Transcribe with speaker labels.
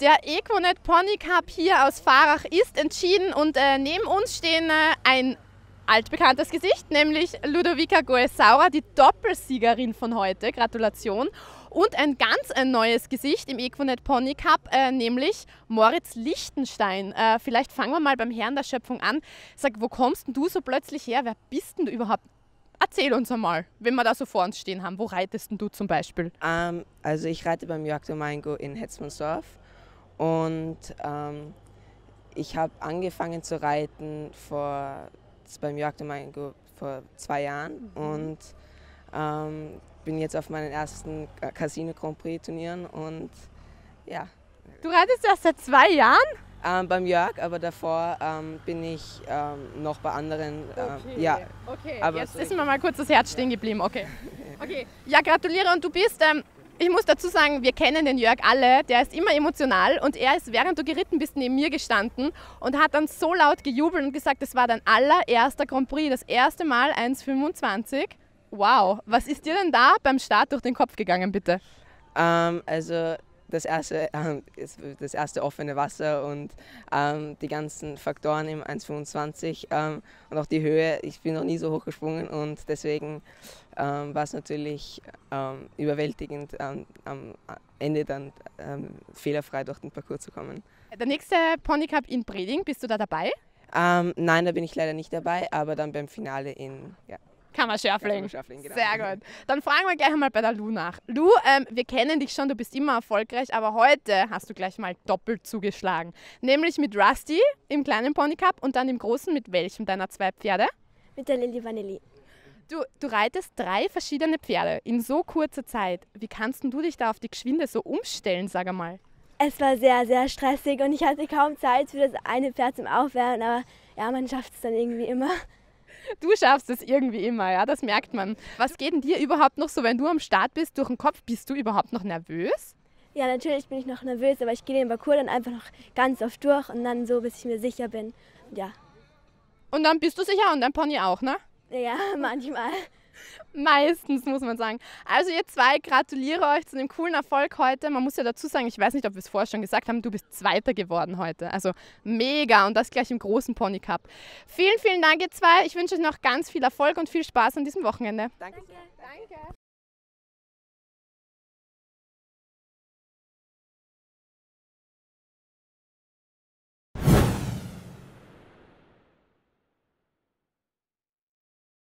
Speaker 1: Der Econet Pony Cup hier aus Farach ist entschieden und äh, neben uns stehen äh, ein altbekanntes Gesicht, nämlich Ludovica Goesaura, die Doppelsiegerin von heute. Gratulation. Und ein ganz ein neues Gesicht im Equonet Pony Cup, äh, nämlich Moritz Lichtenstein. Äh, vielleicht fangen wir mal beim Herrn der Schöpfung an. Sag, wo kommst denn du so plötzlich her? Wer bist denn du überhaupt? Erzähl uns einmal, wenn wir da so vor uns stehen haben. Wo reitest denn du zum Beispiel?
Speaker 2: Ähm, also ich reite beim Jörg Domingo in Hetzmannsdorf und ähm, ich habe angefangen zu reiten vor, beim Jörg Domingo vor zwei Jahren mhm. und ähm, bin jetzt auf meinen ersten Casino Grand Prix Turnieren und ja.
Speaker 1: Du reitest erst seit zwei Jahren?
Speaker 2: Ähm, beim Jörg, aber davor ähm, bin ich ähm, noch bei anderen. Ähm,
Speaker 1: okay.
Speaker 2: Ja.
Speaker 1: Okay, aber jetzt so ist mir mal kurz das Herz stehen geblieben. Okay. okay. Ja, gratuliere und du bist ähm, ich muss dazu sagen, wir kennen den Jörg alle, der ist immer emotional und er ist, während du geritten bist, neben mir gestanden und hat dann so laut gejubelt und gesagt, das war dein allererster Grand Prix, das erste Mal 1,25. Wow, was ist dir denn da beim Start durch den Kopf gegangen, bitte?
Speaker 2: Ähm, also das erste, ähm, das erste offene Wasser und ähm, die ganzen Faktoren im 1,25 ähm, und auch die Höhe. Ich bin noch nie so hoch gesprungen und deswegen ähm, war es natürlich ähm, überwältigend, ähm, am Ende dann fehlerfrei durch den Parcours zu kommen.
Speaker 1: Der nächste Pony Cup in Preding, bist du da dabei?
Speaker 2: nein, da bin ich leider nicht dabei, aber dann beim Finale in ja,
Speaker 1: Kammerschärfling. Kammerschärfling genau. Sehr gut. Dann fragen wir gleich einmal bei der Lu nach. Lu, ähm, wir kennen dich schon, du bist immer erfolgreich, aber heute hast du gleich mal doppelt zugeschlagen. Nämlich mit Rusty im kleinen Pony Cup und dann im großen mit welchem deiner zwei Pferde?
Speaker 3: Mit der Lilly Vanilli.
Speaker 1: Du, du reitest drei verschiedene Pferde in so kurzer Zeit. Wie kannst du dich da auf die Geschwinde so umstellen, sag einmal?
Speaker 3: Es war sehr, sehr stressig und ich hatte kaum Zeit für das eine Pferd zum Aufwärmen, aber ja, man schafft es dann irgendwie immer.
Speaker 1: Du schaffst es irgendwie immer, ja, das merkt man. Was geht denn dir überhaupt noch so, wenn du am Start bist, durch den Kopf? Bist du überhaupt noch nervös?
Speaker 3: Ja, natürlich bin ich noch nervös, aber ich gehe den Parcours dann einfach noch ganz oft durch und dann so, bis ich mir sicher bin. Ja.
Speaker 1: Und dann bist du sicher und dein Pony auch, ne?
Speaker 3: Ja, manchmal.
Speaker 1: Meistens, muss man sagen. Also ihr zwei, gratuliere euch zu dem coolen Erfolg heute. Man muss ja dazu sagen, ich weiß nicht, ob wir es vorher schon gesagt haben, du bist Zweiter geworden heute. Also mega und das gleich im großen Pony Cup. Vielen, vielen Dank ihr zwei. Ich wünsche euch noch ganz viel Erfolg und viel Spaß an diesem Wochenende.
Speaker 2: Danke.
Speaker 1: Danke.